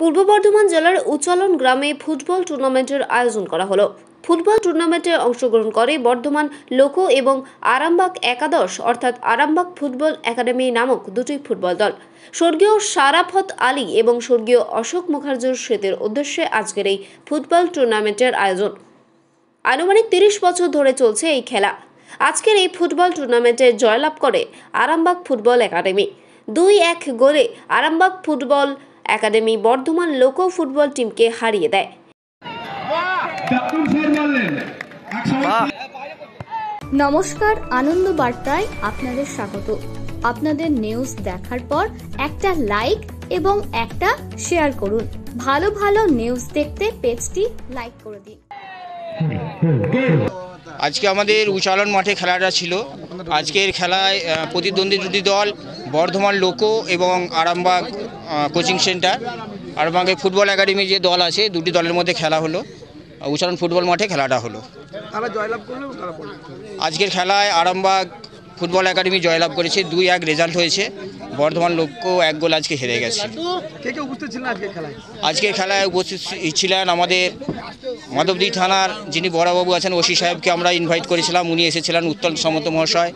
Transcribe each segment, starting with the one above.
পূর্ব বর্ধমান জেলার উচ্চালন গ্রামে ফুটবল টুর্নামেন্টের আয়োজন করা হলো। ফুটবল টুর্নামেন্টে অংশগ্রহণ করে বর্ধমান লোকো এবং আরামবাগ একাদশ অর্থাৎ আরামবাগ ফুটবল একাডেমি নামক দুটি ফুটবল দল। স্বর্গীয় সারাফত আলী এবং স্বর্গীয় অশোক মুখার্জির স্মৃতির উদ্দেশ্যে আজকের এই ফুটবল টুর্নামেন্টের আয়োজন। আনুমানিক তিরিশ বছর ধরে চলছে এই খেলা। আজকের এই ফুটবল টুর্নামেন্টে জয়লাভ করে আরামবাগ ফুটবল একাডেমি। দুই এক গোলে Arambagh football academy Bardhaman loco football টিমকে হারিয়ে দেয়। নমস্কার আনন্দ বার্তায় আপনাদের স্বাগত। আপনাদের নিউজ দেখার পর একটা লাইক এবং একটা শেয়ার করুন। ভালো ভালো নিউজ দেখতে পেজটি লাইক করে দিন। আজকে আমাদের উচালন মাঠে খেলাটা ছিল। আজকের খেলায় প্রতিদ্বন্দ্বী দুটি দল বর্ধমান লোকো এবং আরামবাগ কোচিং সেন্টার। আরামবাগের ফুটবল একাডেমি যে দল আছে দুটি দলের মধ্যে খেলা হলো। উচালন ফুটবল মাঠে খেলাটা হলো। আজকের খেলায় আরামবাগ ফুটবল একাডেমি জয়লাভ করেছে। দুই এক রেজাল্ট হয়েছে। বর্ধমান লোকও এক গোল আজকে হেরে গেছে। আজকের খেলায় উপস্থিত ছিলেন আমাদের মাধবদী থানার যিনি বড়বাবু আছেন ওসি সাহেবকে আমরা ইনভাইট করেছিলাম। উনি এসেছিলেন উত্তল সমত মহাশয়।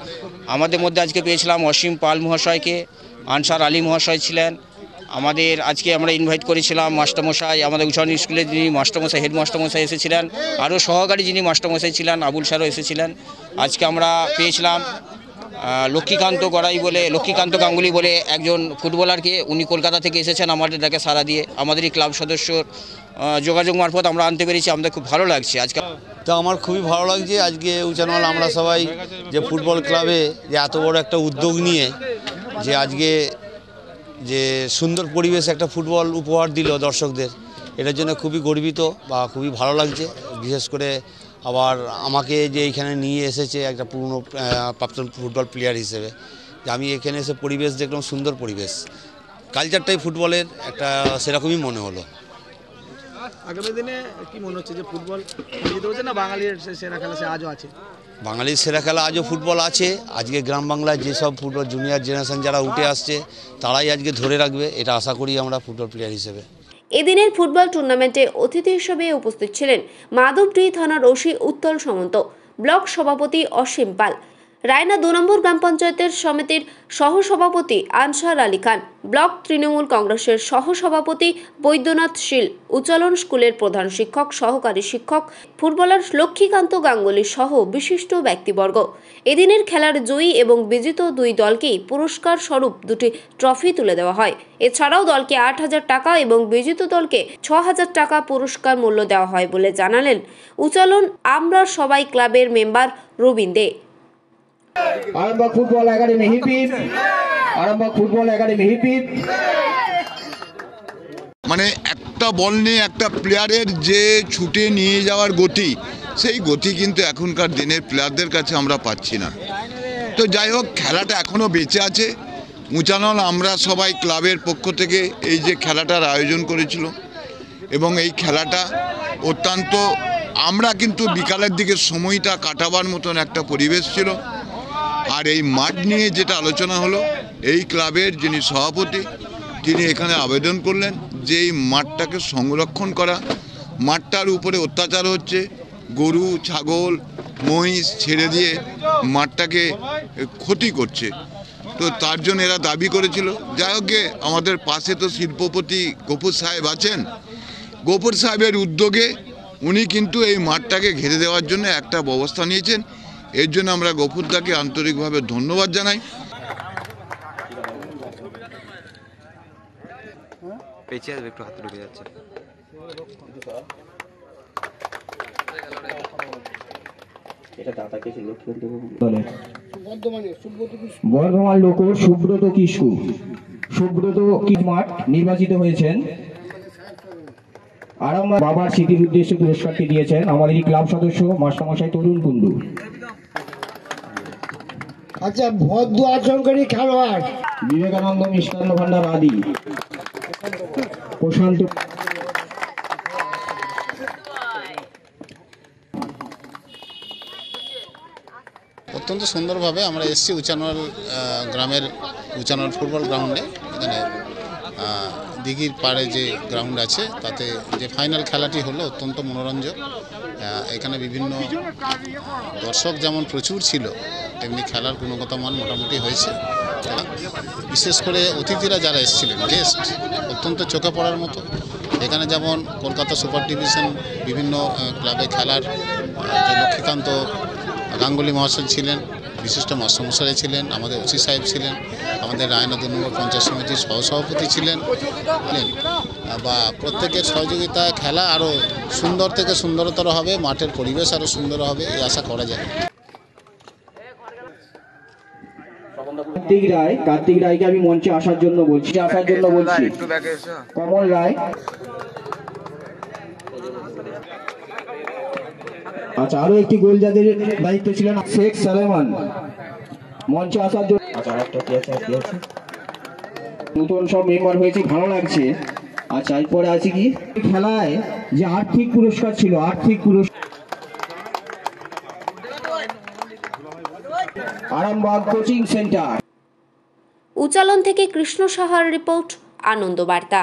আমাদের মধ্যে আজকে পেয়েছিলাম অসীম পাল মহাশয়কে। আনসার আলী মহাশয় ছিলেন। আমাদের আজকে আমরা ইনভাইট করেছিলাম মাস্টারমশাই, আমাদের উচ্চারণ স্কুলের যিনি মাস্টারমশাই, হেড মাস্টারমশাই এসেছিলেন। আরও সহকারী যিনি মাস্টারমশাই ছিলেন, আবুল স্যারও এসেছিলেন। আজকে আমরা পেয়েছিলাম লক্ষ্মীকান্ত গড়াই বলে, লক্ষ্মীকান্ত গাঙ্গুলি বলে একজন ফুটবলারকে উনি কলকাতা থেকে এসেছেন আমাদের ডাকে সারা দিয়ে। আমাদেরই ক্লাব সদস্যর যোগাযোগ মারফত আমরা আনতে পেরেছি, আমাদের খুব ভালো লাগছে। আজকে তো আমার খুবই ভালো লাগছে, আজকে উচানওয়াল আমরা সবাই যে ফুটবল ক্লাবে যে এত বড় একটা উদ্যোগ নিয়ে যে আজকে যে সুন্দর পরিবেশ একটা ফুটবল উপহার দিল দর্শকদের, এটার জন্য খুবই গর্বিত বা খুবই ভালো লাগছে, বিশেষ করে আবার আমাকে যে এইখানে নিয়ে এসেছে একটা পুরনো প্রাক্তন ফুটবল প্লেয়ার হিসেবে যে আমি এখানে এসে পরিবেশ দেখলাম সুন্দর পরিবেশ। কালচারটাই ফুটবলের একটা সেরকমই মনে হলো। আগামী দিনে কি মনে হচ্ছে যে ফুটবল না বাঙালির সেরা খেলা সে আজও আছে? বাঙালির সেরা খেলা আজও ফুটবল আছে। আজকে গ্রাম বাংলায় যেসব ফুটবল জুনিয়র জেনারেশন যারা উঠে আসছে তারাই আজকে ধরে রাখবে এটা আশা করি আমরা ফুটবল প্লেয়ার হিসেবে। এদিনের ফুটবল টুর্নামেন্টে অতিথি হিসেবে উপস্থিত ছিলেন মাধবডি থানার ওসি উত্তল সামন্ত, ব্লক সভাপতি অসীম পাল রায়না দু নম্বর গ্রাম পঞ্চায়েতের সমিতির সহসভাপতি আনসার আলী খান, ব্লক তৃণমূল কংগ্রেসের সহসভাপতি বৈদ্যনাথ শীল, উচ্চালন স্কুলের প্রধান শিক্ষক, সহকারী শিক্ষক, ফুটবলার লক্ষ্মীকান্ত গাঙ্গুলি সহ বিশিষ্ট ব্যক্তিবর্গ। এদিনের খেলার জয়ী এবং বিজিত দুই দলকেই পুরস্কার স্বরূপ দুটি ট্রফি তুলে দেওয়া হয়। এছাড়াও দলকে আট হাজার টাকা এবং বিজিত দলকে ছ হাজার টাকা পুরস্কার মূল্য দেওয়া হয় বলে জানালেন উচালন আমরা সবাই ক্লাবের member Robin Dey. Arambagh football academy hip hip Arambagh football academy hip hip মানে একটা বল নিয়ে একটা প্লেয়ারের যে ছুটে নিয়ে যাওয়ার গতি, সেই গতি কিন্তু এখনকার দিনের প্লেয়ারদের কাছে আমরা পাচ্ছি না। তো যাই হোক, খেলাটা এখনও বেঁচে আছে। উঁচানল আমরা সবাই ক্লাবের পক্ষ থেকে এই যে খেলাটার আয়োজন করেছিল, এবং এই খেলাটা অত্যন্ত, আমরা কিন্তু বিকালের দিকে সময়টা কাটাবার মতন একটা পরিবেশ ছিল। আর এই মাঠ নিয়ে যেটা আলোচনা হলো, এই ক্লাবের যিনি সভাপতি, তিনি এখানে আবেদন করলেন যে এই মাঠটাকে সংরক্ষণ করা। মাঠটার উপরে অত্যাচার হচ্ছে, গরু, ছাগল, মহিষ ছেড়ে দিয়ে মাঠটাকে ক্ষতি করছে। তো তার জন্য এরা দাবি করেছিল, যাই হোক আমাদের পাশে তো শিল্পপতি গফুর সাহেব আছেন। গফুর সাহেবের উদ্যোগে উনি কিন্তু এই মাঠটাকে ঘিরে দেওয়ার জন্য একটা ব্যবস্থা নিয়েছেন। এর জন্য আমরা গফুরদাকে আন্তরিকভাবে ধন্যবাদ জানাই। পেঁচিয়ে আসবে একটু হাতে ঢুকে যাচ্ছে। বর্ধমান লোক সুব্রত কিস্কু সুব্রত কিসমাট নির্বাচিত হয়েছেন। আরামবাগ বাবার স্মৃতির উদ্দেশ্যে পুরস্কারটি দিয়েছেন। আমাদের এই ক্লাব সদস্য মাস্টারমশাই তরুণ কুণ্ডু। আচ্ছা ভদ্র আচরণকারী খেলোয়াড়। বিবেকানন্দ মিষ্টান্ন ভান্ডার আদি প্রশান্ত অত্যন্ত সুন্দরভাবে আমরা এসছি উচানল গ্রামের উচানল ফুটবল গ্রাউন্ডে। এখানে দিঘির পাড়ে যে গ্রাউন্ড আছে, তাতে যে ফাইনাল খেলাটি হলো অত্যন্ত মনোরঞ্জক এখানে বিভিন্ন দর্শক যেমন প্রচুর ছিল, তেমনি খেলার গুণগত মান মোটামুটি হয়েছে। বিশেষ করে অতিথিরা যারা এসেছিলেন গেস্ট অত্যন্ত চোখে পড়ার মতো। এখানে যেমন কলকাতা সুপার ডিভিশন বিভিন্ন ক্লাবে খেলার যে লক্ষ্মীকান্ত গাঙ্গুলি মহাশয় ছিলেন বিশিষ্ট মাস্টারমশাই ছিলেন আমাদের ওসি সাহেব ছিলেন আমাদের রায়না দু নম্বর পঞ্চায়েত সমিতির সহসভাপতি ছিলেন। বা প্রত্যেকের সহযোগিতা খেলা আরও সুন্দর থেকে সুন্দরতর হবে মাঠের পরিবেশ আরও সুন্দর হবে এই আশা করা যায়। কার্তিক রায় কার্তিক রায়কে আমি মঞ্চে আসার জন্য বলছি আসার জন্য বলছি। কমল রায়। আচ্ছা আরও একটি গোল যাদের দায়িত্ব ছিলেন শেখ সালেমান। মঞ্চে আসার জন্য আচ্ছা আরেকটা নতুন সব মেম্বার হয়েছে ভালো লাগছে। আচ্ছা এরপরে আছে কি? খেলায় যে আর্থিক পুরস্কার ছিল আর্থিক পুরস্কার আরামবাগ কোচিং সেন্টার। উচালন থেকে কৃষ্ণ সাহার রিপোর্ট আনন্দ বার্তা